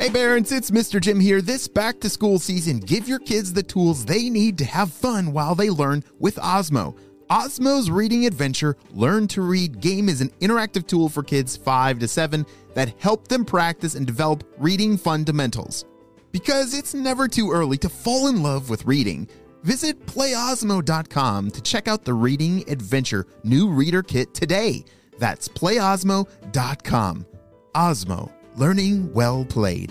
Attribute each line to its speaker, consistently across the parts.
Speaker 1: Hey parents, it's Mr. Jim here. This back to school season, give your kids the tools they need to have fun while they learn with Osmo. Osmo's Reading Adventure Learn to Read game is an interactive tool for kids 5 to 7 that help them practice and develop reading fundamentals. Because it's never too early to fall in love with reading. Visit playosmo.com to check out the Reading Adventure new reader kit today. That's playosmo.com. Osmo, learning well played.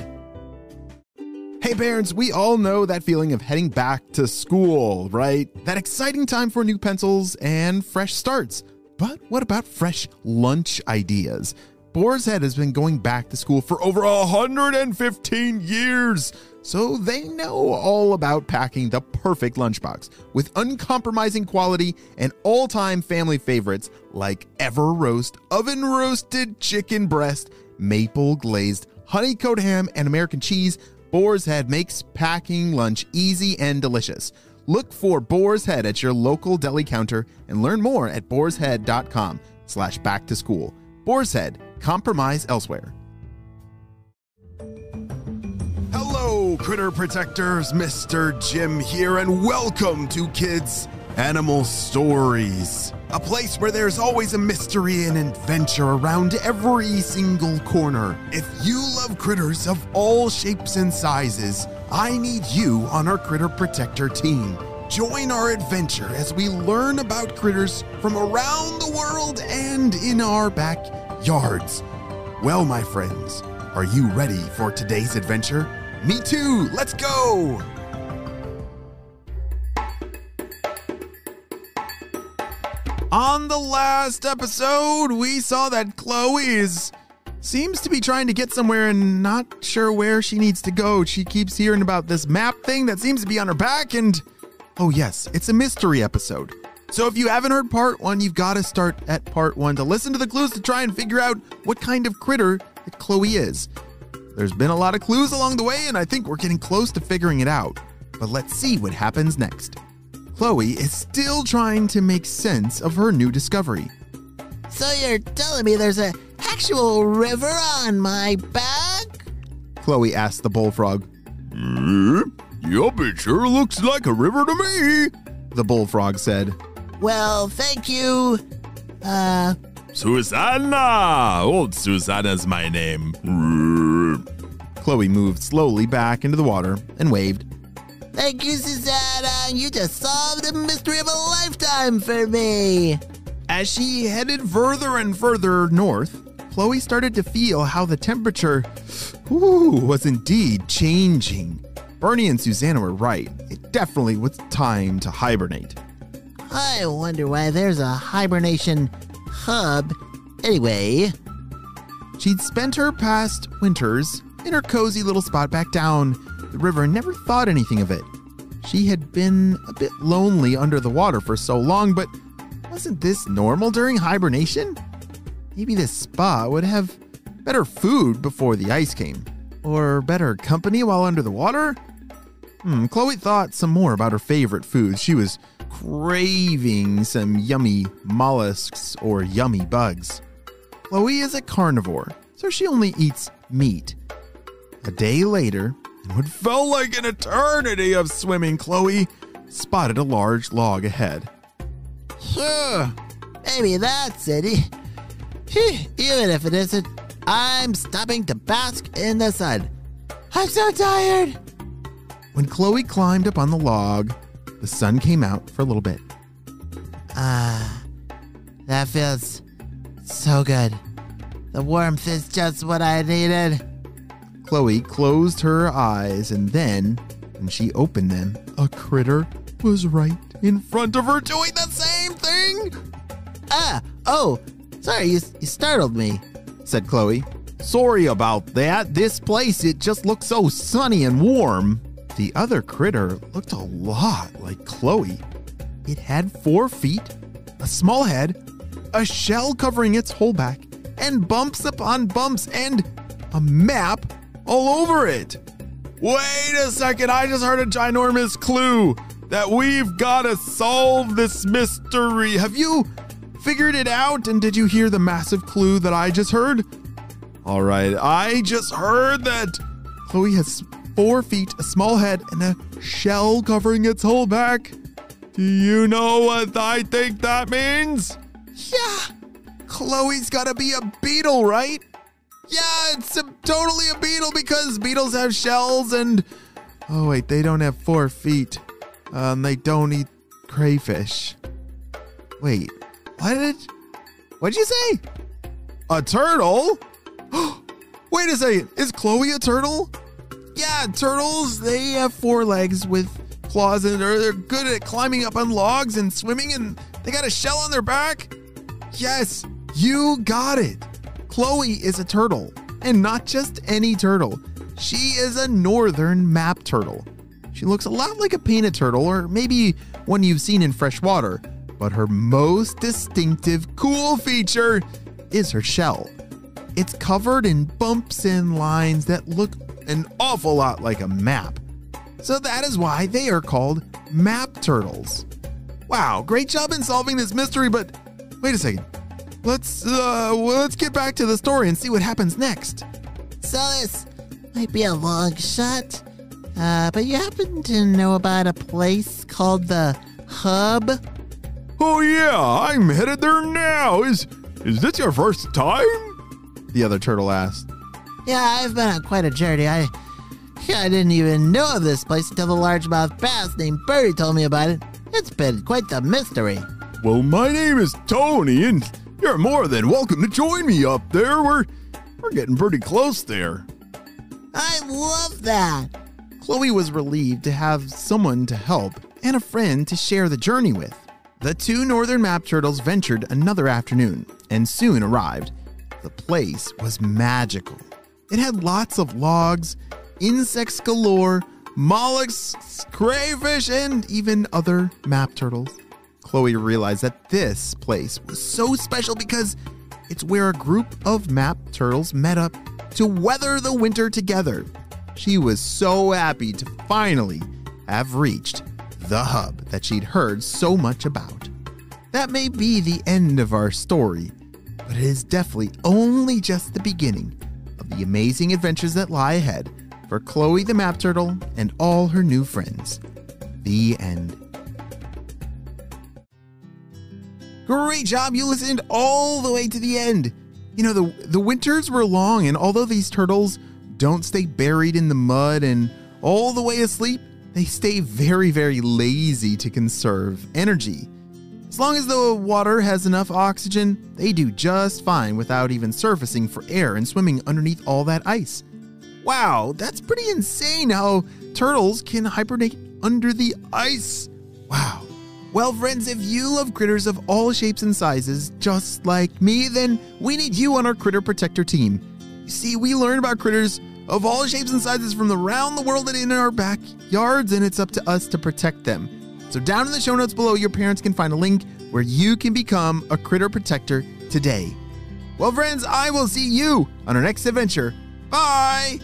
Speaker 1: Hey parents, we all know that feeling of heading back to school, right? That exciting time for new pencils and fresh starts. But what about fresh lunch ideas? Boar's Head has been going back to school for over 115 years, so they know all about packing the perfect lunchbox with uncompromising quality and all time family favorites like Ever Roast, oven roasted chicken breast, maple glazed honey coat ham, and American cheese. Boar's Head makes packing lunch easy and delicious. Look for Boar's Head at your local deli counter and learn more at boarshead.com slash back to school. Boar's Head, compromise elsewhere. Hello, critter protectors. Mr. Jim here, and welcome to Kids Animal Stories, a place where there's always a mystery and adventure around every single corner. If you love critters of all shapes and sizes, I need you on our Critter Protector team. Join our adventure as we learn about critters from around the world and in our backyards. Well, my friends, are you ready for today's adventure? Me too! Let's go! On the last episode, we saw that Chloe seems to be trying to get somewhere and not sure where she needs to go. She keeps hearing about this map thing that seems to be on her back and oh yes, it's a mystery episode. So if you haven't heard part 1, you've got to start at part 1 to listen to the clues to try and figure out what kind of critter that Chloe is. There's been a lot of clues along the way and I think we're getting close to figuring it out. But let's see what happens next. Chloe is still trying to make sense of her new discovery.
Speaker 2: So you're telling me there's a actual river on my back?
Speaker 1: Chloe asked the bullfrog.
Speaker 3: Yup, it sure looks like a river to me.
Speaker 1: The bullfrog said.
Speaker 2: Well, thank you. Uh,
Speaker 3: Susanna! Old Susanna's my name.
Speaker 1: Chloe moved slowly back into the water and waved.
Speaker 2: Thank you, Susanna. You just solved the mystery of a lifetime for me.
Speaker 1: As she headed further and further north, Chloe started to feel how the temperature ooh, was indeed changing. Bernie and Susanna were right. It definitely was time to hibernate.
Speaker 2: I wonder why there's a hibernation hub. Anyway,
Speaker 1: She'd spent her past winters in her cozy little spot back down the river and never thought anything of it. She had been a bit lonely under the water for so long, but wasn't this normal during hibernation? Maybe this spa would have better food before the ice came, or better company while under the water? Hmm, Chloe thought some more about her favorite foods. She was craving some yummy mollusks or yummy bugs. Chloe is a carnivore, so she only eats meat. A day later, what felt like an eternity of swimming, Chloe spotted a large log ahead.
Speaker 2: Huh. Maybe that's it. Even if it isn't, I'm stopping to bask in the sun. I'm so tired.
Speaker 1: When Chloe climbed up on the log, the sun came out for a little bit.
Speaker 2: Ah, that feels so good. The warmth is just what I needed.
Speaker 1: Chloe closed her eyes, and then, when she opened them, a critter was right in front of her doing the same thing,
Speaker 2: Ah, oh, sorry, you, you startled me.
Speaker 1: said Chloe. Sorry about that. This place, it just looks so sunny and warm. The other critter looked a lot like Chloe. It had four feet, a small head, a shell covering its whole back, and bumps upon bumps, and a map all over it. Wait a second, I just heard a ginormous clue that we've got to solve this mystery. Have you figured it out? And did you hear the massive clue that I just heard? All right, I just heard that Chloe has four feet, a small head, and a shell covering its whole back. Do you know what I think that means? Yeah, Chloe's gotta be a beetle, right? Yeah, it's a, totally a beetle because beetles have shells and. Oh, wait, they don't have four feet. Um, they don't eat crayfish. Wait, what did. What'd you say? A turtle? Wait a second, is Chloe a turtle? Yeah, turtles, they have four legs with claws and they're, they're good at climbing up on logs and swimming and they got a shell on their back. Yes, you got it. Chloe is a turtle, and not just any turtle. She is a northern map turtle. She looks a lot like a painted turtle, or maybe one you've seen in fresh water, but her most distinctive cool feature is her shell. It's covered in bumps and lines that look an awful lot like a map. So that is why they are called map turtles. Wow, great job in solving this mystery, but wait a second. Let's uh let's get back to the story and see what happens next.
Speaker 2: So this might be a long shot, uh, but you happen to know about a place called the Hub?
Speaker 3: Oh yeah, I'm headed there now. Is is this your first time?
Speaker 1: The other turtle asked.
Speaker 2: Yeah, I've been on quite a journey. I, I didn't even know of this place until the largemouth bass named Birdie told me about it. It's been quite the mystery.
Speaker 3: Well, my name is Tony, and you're more than welcome to join me up there. We're we're getting pretty close there.
Speaker 2: I love that.
Speaker 1: Chloe was relieved to have someone to help and a friend to share the journey with. The two northern map turtles ventured another afternoon and soon arrived. The place was magical. It had lots of logs, insects galore, mollusks, crayfish, and even other map turtles. Chloe realized that this place was so special because it's where a group of map turtles met up to weather the winter together. She was so happy to finally have reached the hub that she'd heard so much about. That may be the end of our story, but it is definitely only just the beginning of the amazing adventures that lie ahead for Chloe the Map Turtle and all her new friends. The end. Great job, you listened all the way to the end. You know, the, the winters were long, and although these turtles don't stay buried in the mud and all the way asleep, they stay very, very lazy to conserve energy. As long as the water has enough oxygen, they do just fine without even surfacing for air and swimming underneath all that ice. Wow, that's pretty insane how turtles can hibernate under the ice. Wow. Well, friends, if you love critters of all shapes and sizes, just like me, then we need you on our Critter Protector team. You see, we learn about critters of all shapes and sizes from around the world and in our backyards, and it's up to us to protect them. So, down in the show notes below, your parents can find a link where you can become a Critter Protector today. Well, friends, I will see you on our next adventure. Bye!